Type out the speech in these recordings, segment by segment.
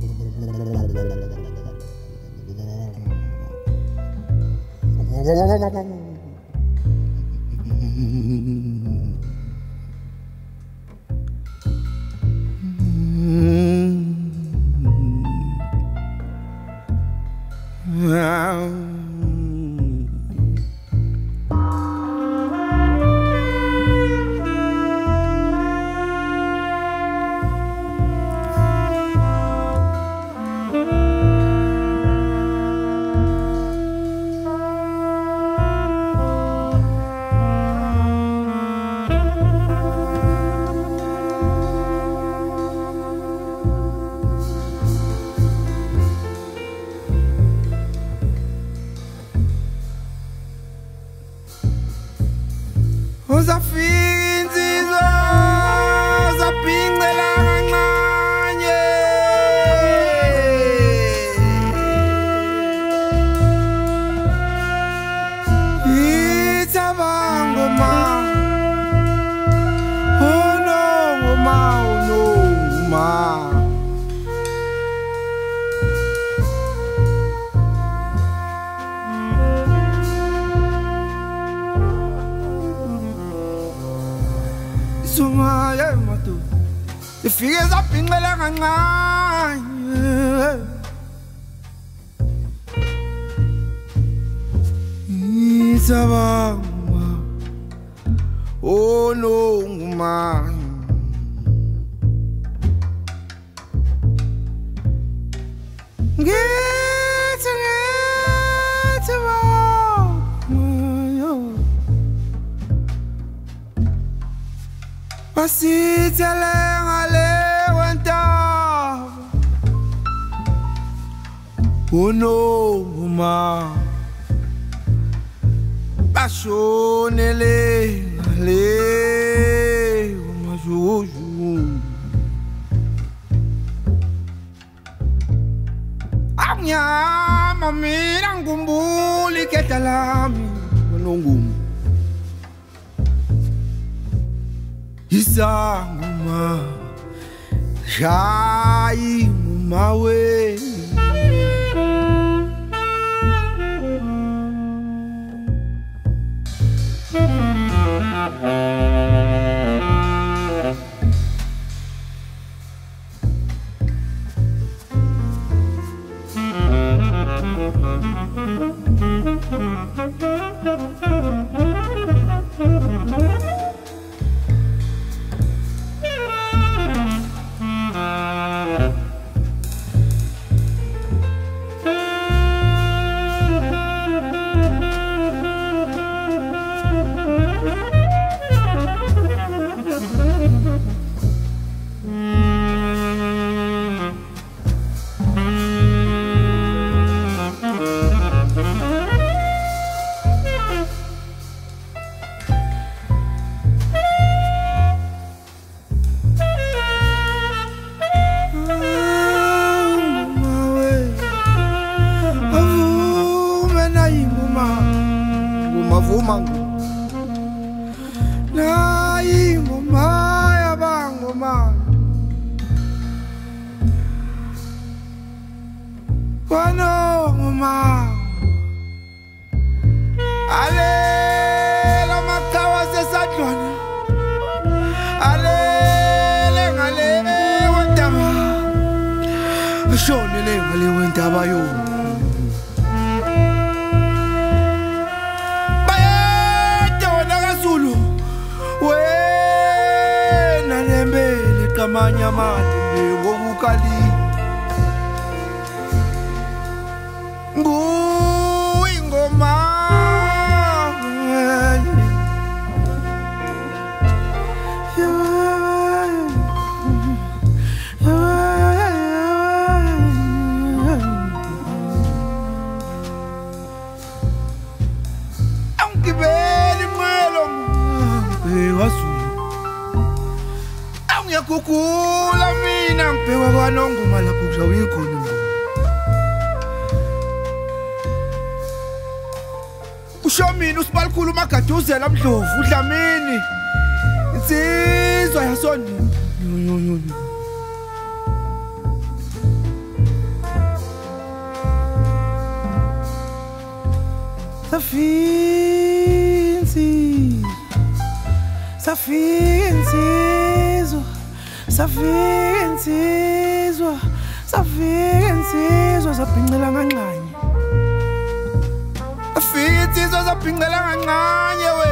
Mm-hmm. Isungaya imoto ifike zaphincela kancane isabangwa oh no basithele oh ngale kwentaba uNongoma bashonele ngale kumajuju amnyama mina ngikumbula ikhehla lami uNongoma isanguma shayi ngumawe ngumawe nguma vuma nayinguma yabangoma kwanonguma alela makawa sesadlwana alele ngale wentaba. Ashonele ngale wentaba yo nembele qamanya amade ngokukali nguyingoma ngibhekwa kwanongoma lapho kuzawuyikhona ingoma usho mina usibalikhulu umagaduzela mdlovu udlamini insizwa yasonini Safika insizwa Safika insizwa Safika insizwa Safika insizwa saphincela kancane Afika insizwa saphincela kancane we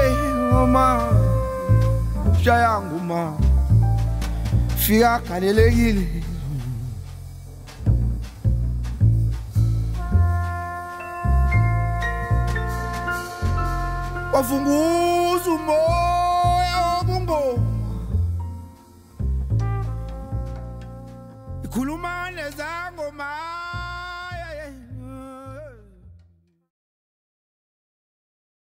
ngoma. Shaya nguma Fika galelekile wavunguza ikhuluma nezakho